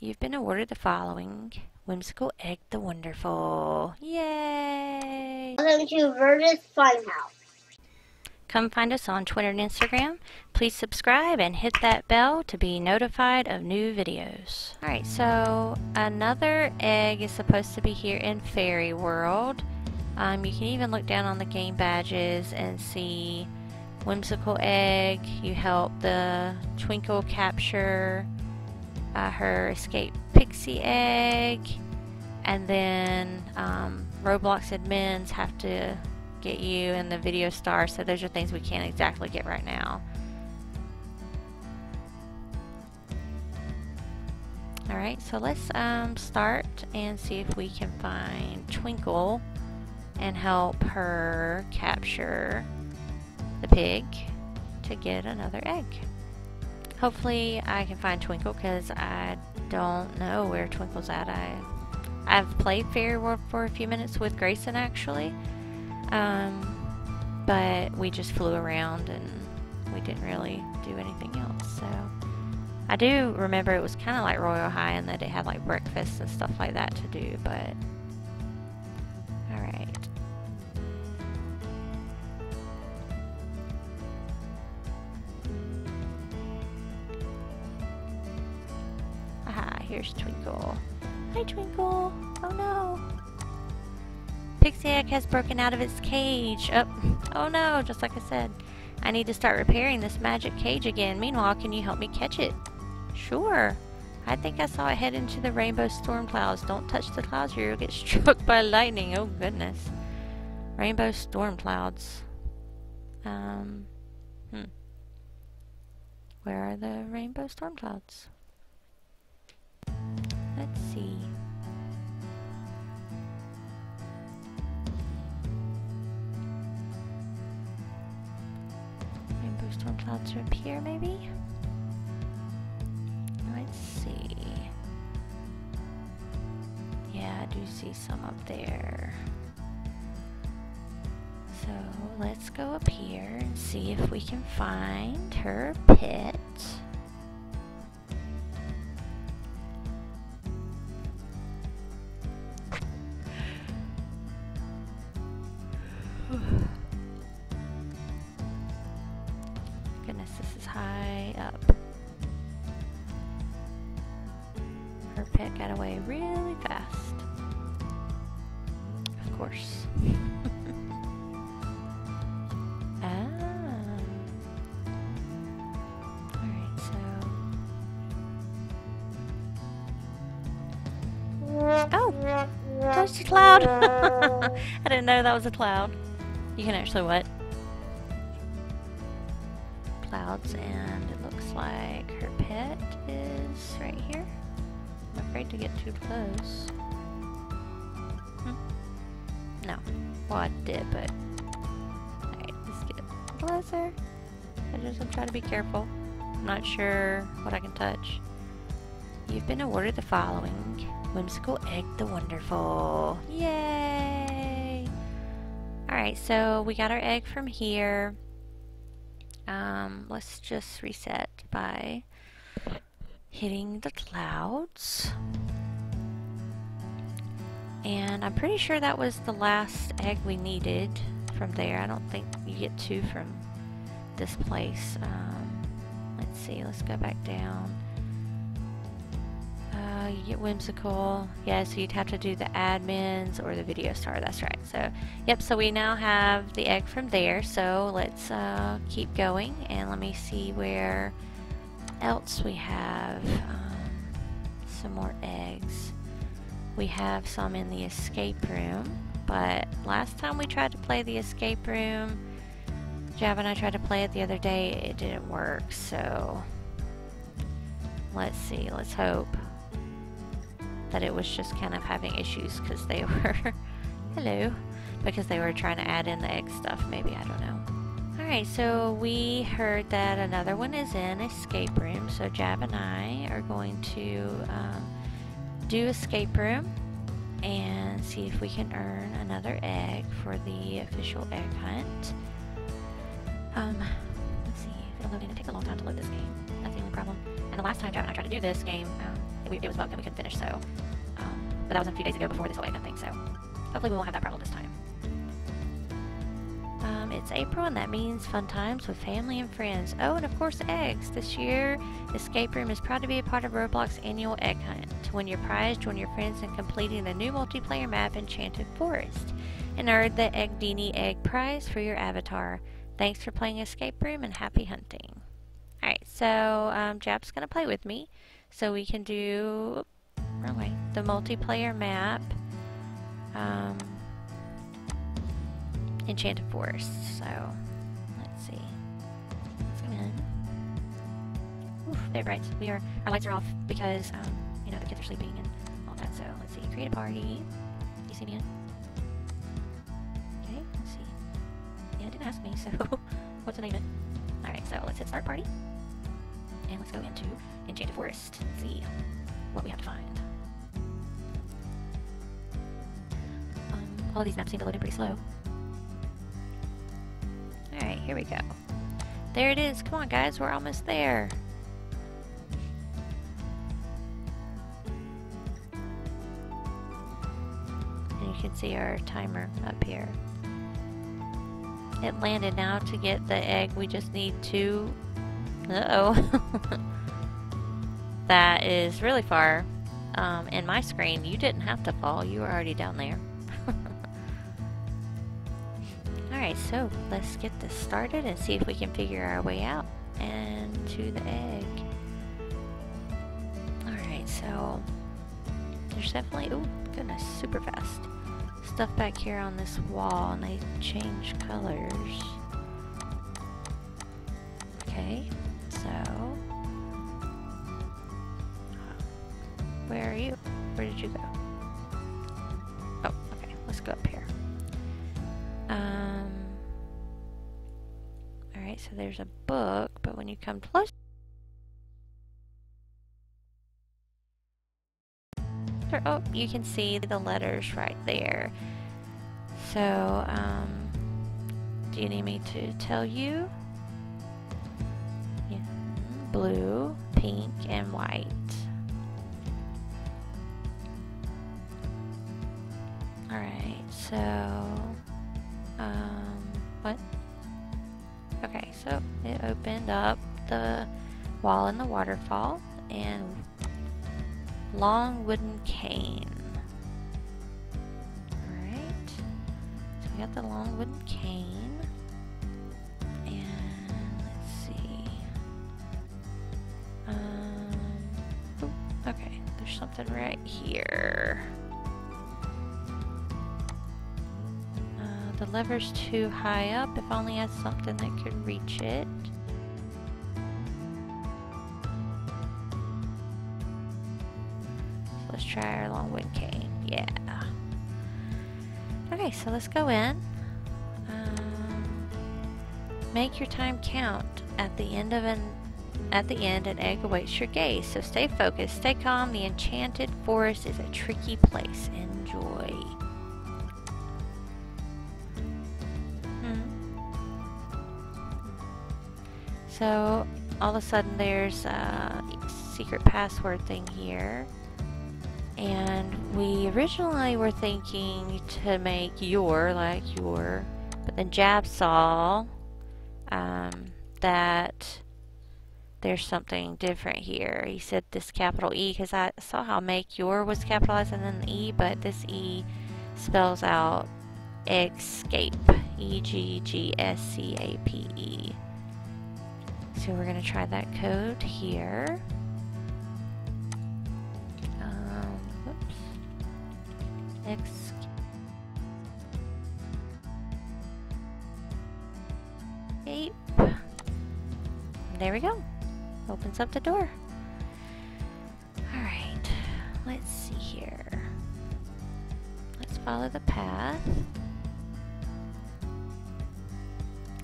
You've been awarded the following Whimsical Egg the Wonderful. Yay! Welcome to Burgess Funhouse. Come find us on Twitter and Instagram. Please subscribe and hit that bell to be notified of new videos. Alright, so another egg is supposed to be here in Fairy World. Um, you can even look down on the game badges and see Whimsical Egg. You help the Twinkle capture uh, her escape pixie egg. And then um, Roblox admins have to get you and the video star. So those are things we can't exactly get right now. Alright, so let's um, start and see if we can find Twinkle and help her capture the pig to get another egg. Hopefully I can find Twinkle because I don't know where Twinkle's at. I, I've played Fairy World for a few minutes with Grayson actually, um, but we just flew around and we didn't really do anything else. So I do remember it was kind of like Royale High and that it had like breakfast and stuff like that to do, but here's Twinkle. Hi Twinkle! Oh no! Pixie Egg has broken out of its cage. Oh, oh no, just like I said. I need to start repairing this magic cage again. Meanwhile, can you help me catch it? Sure. I think I saw it head into the rainbow storm clouds. Don't touch the clouds or you'll get struck by lightning. Oh goodness. Rainbow storm clouds. Um, hmm. Where are the rainbow storm clouds? Let's see. Rainbow storm clouds are up here, maybe? Let's see. Yeah, I do see some up there. So let's go up here and see if we can find her pit. Up. Her pet got away really fast. Of course. ah. Oh! That's a cloud! I didn't know that was a cloud. You can actually what? Clouds, and like her pet is right here. I'm afraid to get too close. Hmm. No. Well, I did, but... Alright, let's get closer. I just I'm trying to be careful. I'm not sure what I can touch. You've been awarded the following. Whimsical Egg the Wonderful. Yay! Alright, so we got our egg from here. Um, let's just reset by hitting the clouds. And I'm pretty sure that was the last egg we needed from there. I don't think you get two from this place. Um, let's see, let's go back down. Uh, you get whimsical. Yeah, so you'd have to do the admins or the video star. That's right. So, yep. So we now have the egg from there. So let's uh, keep going and let me see where else we have um, some more eggs. We have some in the escape room, but last time we tried to play the escape room, Jab and I tried to play it the other day. It didn't work. So let's see. Let's hope that it was just kind of having issues because they were hello because they were trying to add in the egg stuff maybe I don't know. Alright so we heard that another one is in escape room so Jab and I are going to um, do escape room and see if we can earn another egg for the official egg hunt. Um let's see it'll take a long time to load this game. That's the only problem. And the last time Jab and I tried to do this game um, we, it was bugged and we couldn't finish, so. Um, but that was a few days ago before this whole thing, so hopefully we won't have that problem this time. Um, it's April and that means fun times with family and friends. Oh, and of course eggs. This year, Escape Room is proud to be a part of Roblox annual egg hunt. To win your prize, join your friends in completing the new multiplayer map Enchanted Forest and earn the Egg Genie Egg prize for your avatar. Thanks for playing Escape Room and happy hunting. Alright, so um, Jab's going to play with me so we can do wrong way, the multiplayer map. Um, Enchanted Forest. So, let's see. Zoom in. Oof, there, right. We are, our lights are off because, um, you know, the kids are sleeping and all that. So, let's see. Create a party. You see me in? Okay, let's see. Yeah, it didn't ask me, so what's the name it? Alright, so let's hit start party. And let's go into Enchanted Forest and see what we have to find. Um, all these maps seem to load in pretty slow. Alright, here we go. There it is. Come on, guys. We're almost there. And you can see our timer up here. It landed now to get the egg. We just need two. Uh-oh. that is really far. Um, in my screen, you didn't have to fall. You were already down there. Alright, so let's get this started and see if we can figure our way out and to the egg. Alright, so there's definitely, oh goodness, super fast. Stuff back here on this wall and they change colors. Okay, Did? Oh, okay, let's go up here. Um, Alright, so there's a book, but when you come close, oh, you can see the letters right there. So, um, do you need me to tell you? Yeah, blue, pink, and white. Alright, so, um, what? Okay, so it opened up the wall in the waterfall and long wooden cane. Alright, so we got the long wooden cane. And let's see. Um, ooh, okay, there's something right here. The lever's too high up. If only I had something that could reach it. So let's try our long wood cane. Yeah. Okay, so let's go in. Um, make your time count. At the end of an at the end, an egg awaits your gaze. So stay focused, stay calm. The enchanted forest is a tricky place. Enjoy. So all of a sudden there's a secret password thing here. And we originally were thinking to make your, like your, but then Jab saw um, that there's something different here. He said this capital E because I saw how make your was capitalized and then the E, but this E spells out escape. E G G S C A P E. So we're going to try that code here. Um, whoops. Escape. There we go. Opens up the door. Alright, let's see here. Let's follow the path.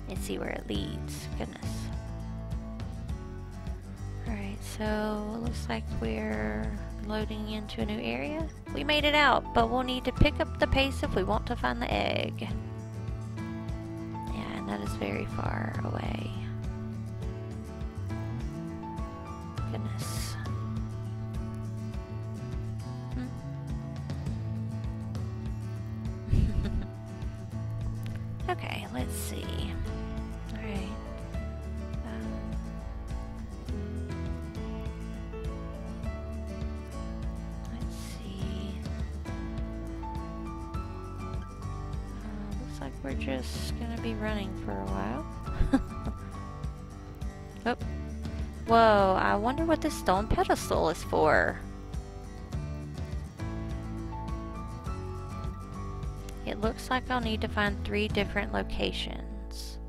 And see where it leads. Goodness. So looks like we're loading into a new area. We made it out, but we'll need to pick up the pace if we want to find the egg. Yeah, and that is very far away. What this stone pedestal is for. It looks like I'll need to find three different locations.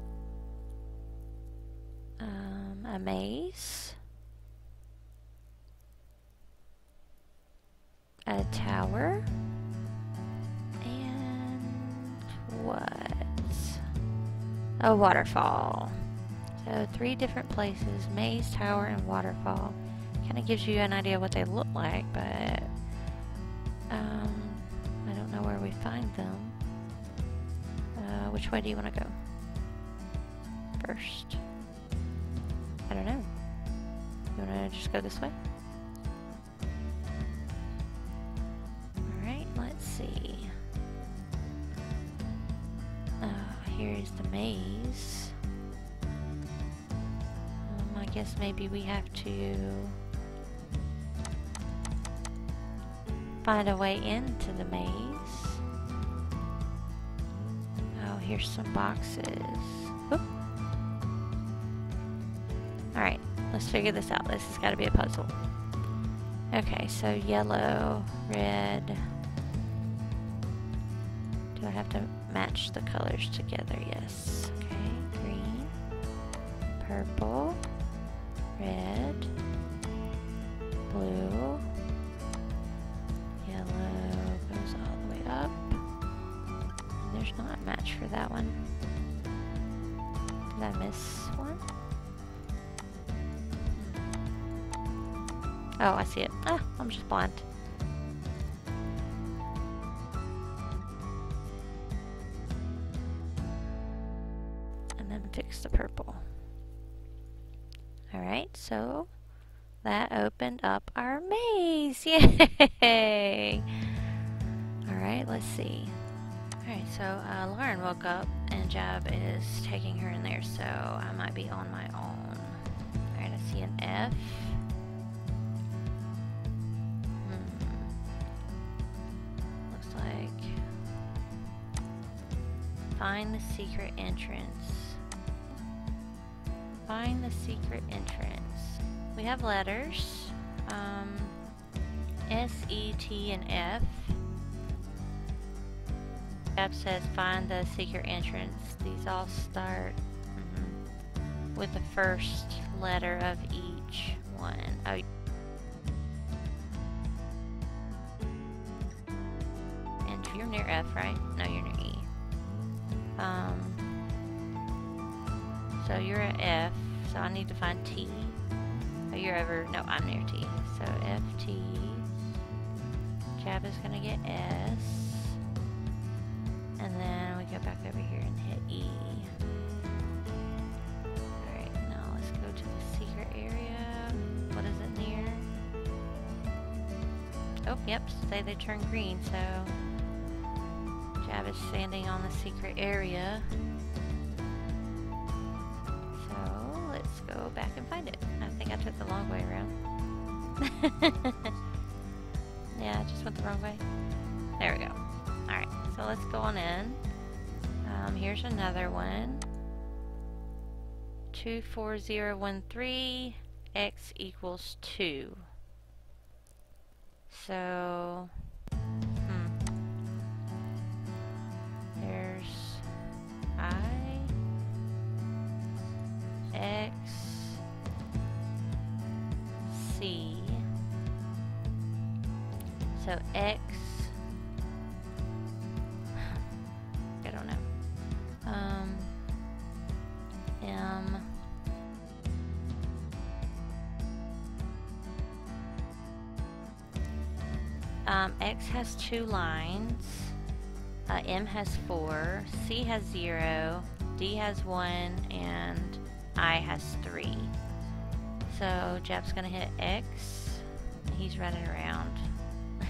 Um, a maze. A tower. And what? A waterfall. So three different places, maze, tower, and waterfall. Kind of gives you an idea what they look like, but um, I don't know where we find them. Uh, which way do you want to go? First. I don't know. You want to just go this way? Alright, let's see. Uh, here's the maze. Guess maybe we have to find a way into the maze. Oh, here's some boxes. Alright, let's figure this out. This has got to be a puzzle. Okay, so yellow, red. Do I have to match the colors together? Yes. Okay, green, purple, red, blue, yellow goes all the way up. There's not a match for that one. Did I miss one? Oh, I see it. Ah, I'm just blind. And then fix the purple. Alright, so that opened up our maze. Yay! Alright, let's see. Alright, so uh, Lauren woke up and Jab is taking her in there, so I might be on my own. Alright, I see an F. Hmm. Looks like find the secret entrance. Find the secret entrance. We have letters. Um, S, E, T, and F. App says find the secret entrance. These all start mhm, with the first letter of each one. Oh. And you're near F, right? No, you're near E. Um, so you're at F, so I need to find T. Oh, you're over, no, I'm near T. So F, T. Jab is gonna get S. And then we go back over here and hit E. Alright, now let's go to the secret area. What is it near? Oh, yep, say they turn green, so Jab is standing on the secret area. Think I took the long way around. yeah, I just went the wrong way. There we go. Alright, so let's go on in. Um, here's another one. 24013 x equals 2. So, hmm. There's I, X, So X I don't know. Um, M. Um, X has two lines. Uh, M has four. C has zero. D has one, and I has three. So Jeff's gonna hit X. He's running around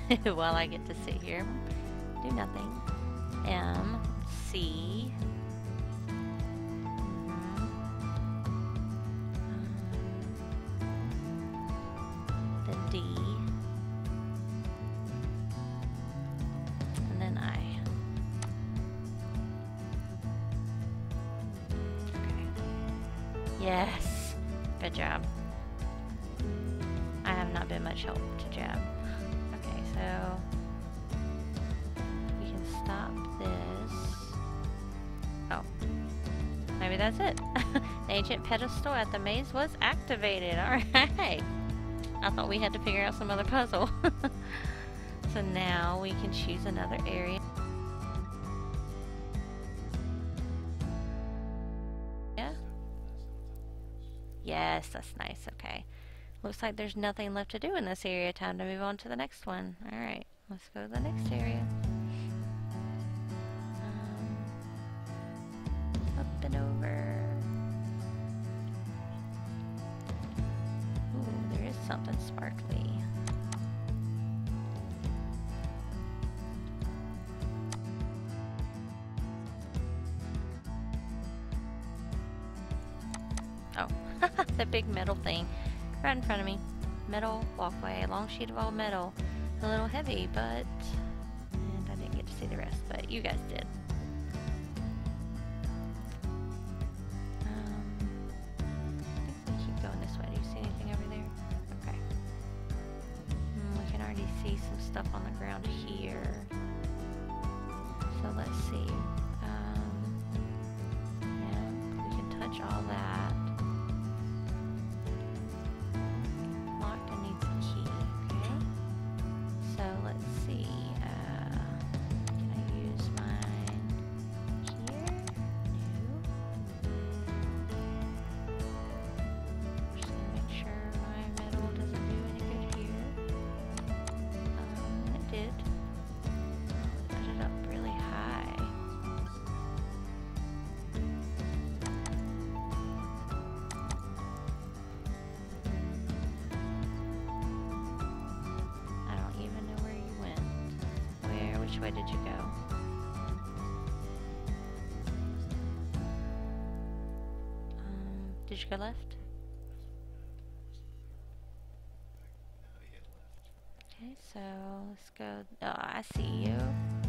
while I get to sit here, do nothing. M, C, at the maze was activated. Alright. I thought we had to figure out some other puzzle. so now we can choose another area. Yeah. Yes, that's nice. Okay. Looks like there's nothing left to do in this area. Time to move on to the next one. Alright, let's go to the next area. Walkway, a long sheet of all metal. A little heavy, but... And I didn't get to see the rest, but you guys did. Um, Let me see if you're on this way. Do you see anything over there? Okay. Mm, I did you go left? Okay, so let's go. Oh, I see you.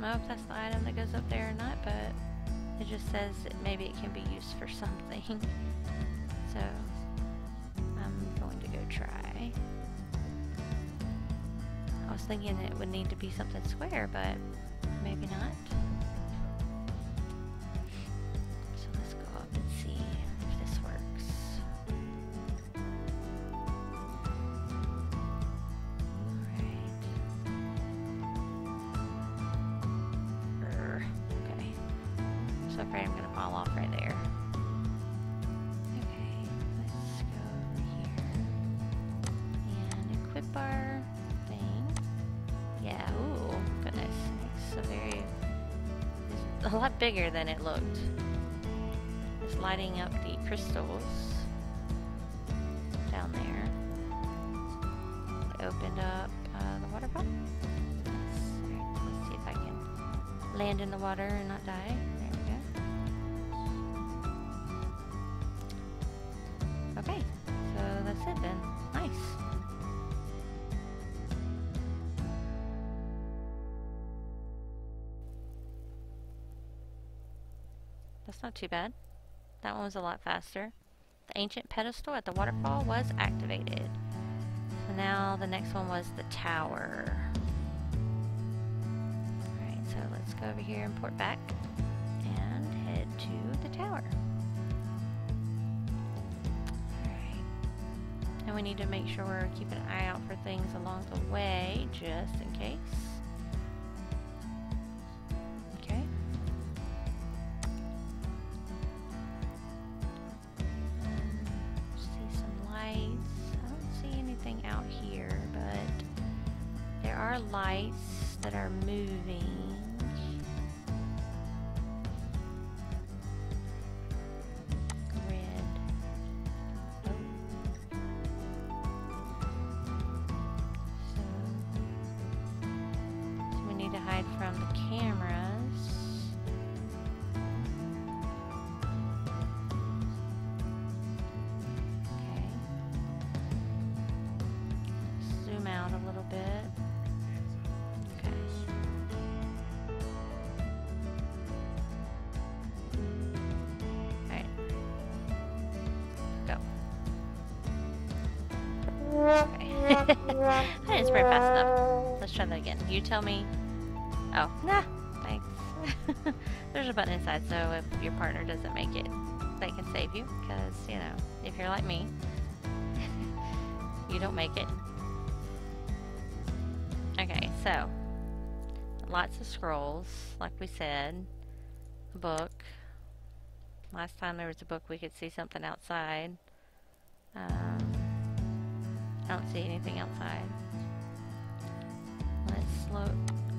Don't know if that's the item that goes up there or not, but it just says that maybe it can be used for something. so I'm going to go try. I was thinking it would need to be something square, but bigger than it looked. It's lighting up the crystals down there. Opened up uh, the. Yes. Alright, let's see if I can land in the water and That's not too bad. That one was a lot faster. The ancient pedestal at the waterfall was activated. So now the next one was the tower. Alright, so let's go over here and port back and head to the tower. Alright. And we need to make sure we're keeping an eye out for things along the way, just in case. I didn't sprint fast enough. Let's try that again. You tell me. Oh, nah. Thanks. There's a button inside, so if your partner doesn't make it, they can save you. Because, you know, if you're like me, you don't make it. Okay, so. Lots of scrolls, like we said. A book. Last time there was a book, we could see something outside. Um, I don't see anything outside. Let's look.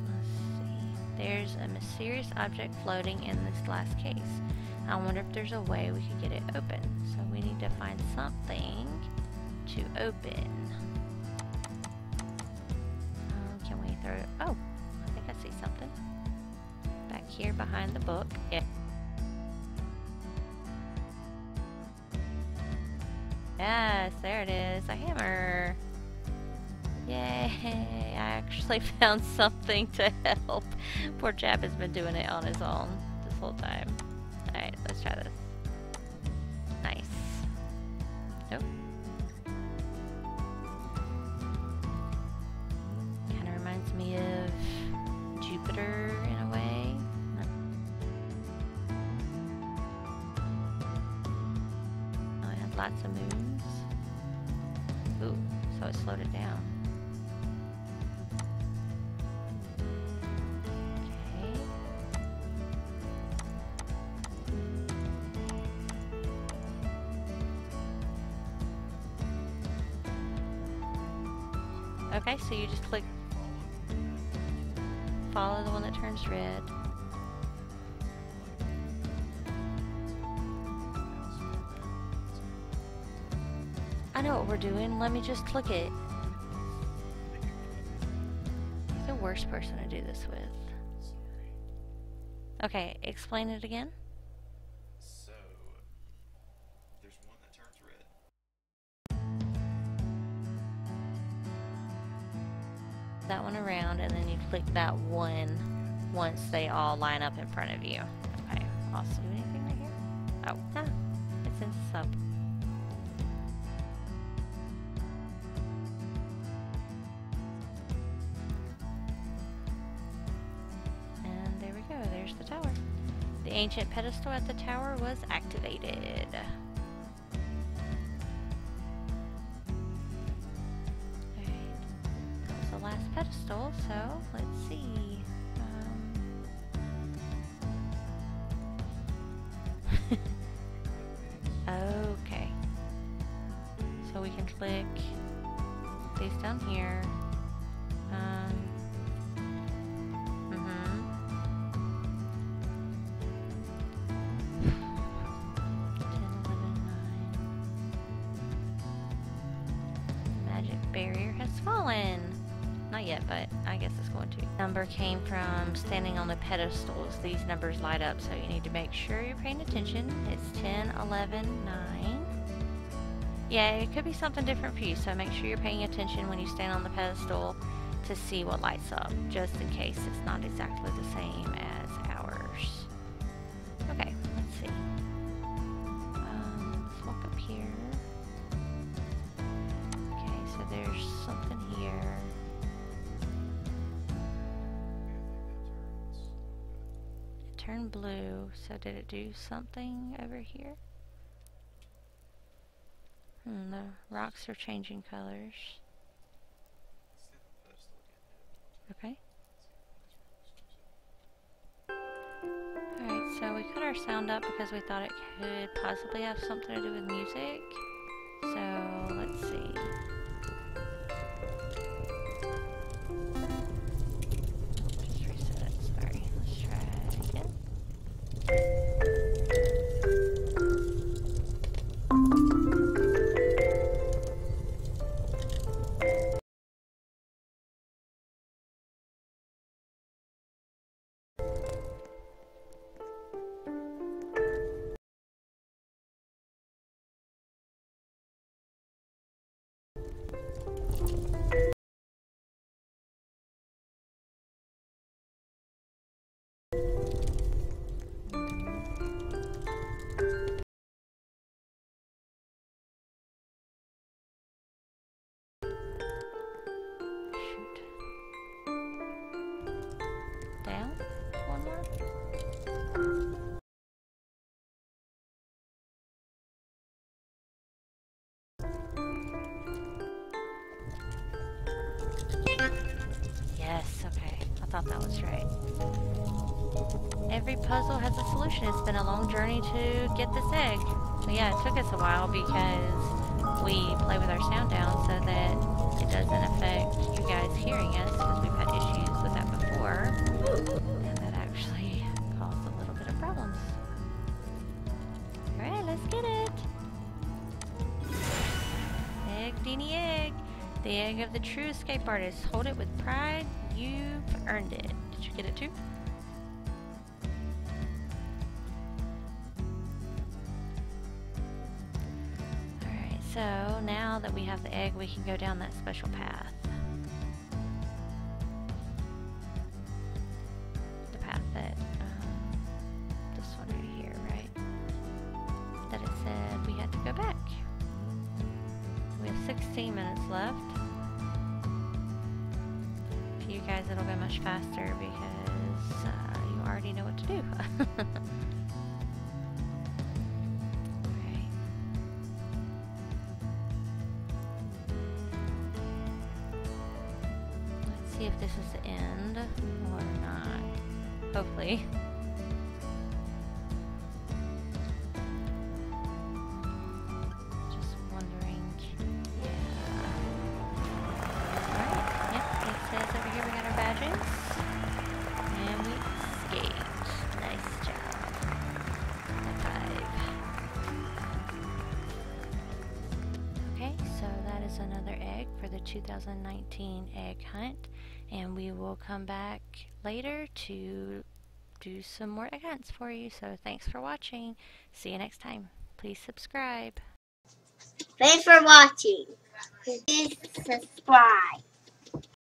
Let's see. There's a mysterious object floating in this glass case. I wonder if there's a way we could get it open. So we need to find something to open. Um, can we throw? Oh, I think I see something back here behind the book. Yeah. Yes, there it is, a hammer. Yay, I actually found something to help. Poor chap has been doing it on his own this whole time. Alright, let's try this. Nice. Nope. Kind of reminds me of Jupiter in a way. Oh, it lots of moons. Okay, so you just click follow the one that turns red. I know what we're doing. Let me just click it. The worst person to do this with. Okay, explain it again. That one around, and then you click that one once they all line up in front of you. Okay, awesome. Do anything right here? Oh, it's in sub. And there we go, there's the tower. The ancient pedestal at the tower was activated. So let's see. Um, okay. So we can click these down here. Um, Number came from standing on the pedestals. These numbers light up, so you need to make sure you're paying attention. It's 10, 11, 9. Yeah, it could be something different for you, so make sure you're paying attention when you stand on the pedestal to see what lights up, just in case it's not exactly the same It turned blue, so did it do something over here? Hmm, the rocks are changing colors. Okay. Alright, so we cut our sound up because we thought it could possibly have something to do with music. So, thought that was right. Every puzzle has a solution. It's been a long journey to get this egg. But yeah, it took us a while because we play with our sound down so that it doesn't affect you guys hearing us because we've had issues with that before. And that actually caused a little bit of problems. Alright, let's get it. Egg, Genie Egg. The egg of the true escape artist. Hold it with pride. You've earned it. Did you get it too? Alright, so now that we have the egg, we can go down that special path. See if this is the end or not. Hopefully. Just wondering. Yeah. Alright, yep, it says over here we got our badges. And we escaped. Nice job. High five. Okay, so that is another egg for the 2019 egg. And we will come back later to do some more egg hunts for you. So thanks for watching. See you next time. Please subscribe. Thanks for watching. Please subscribe.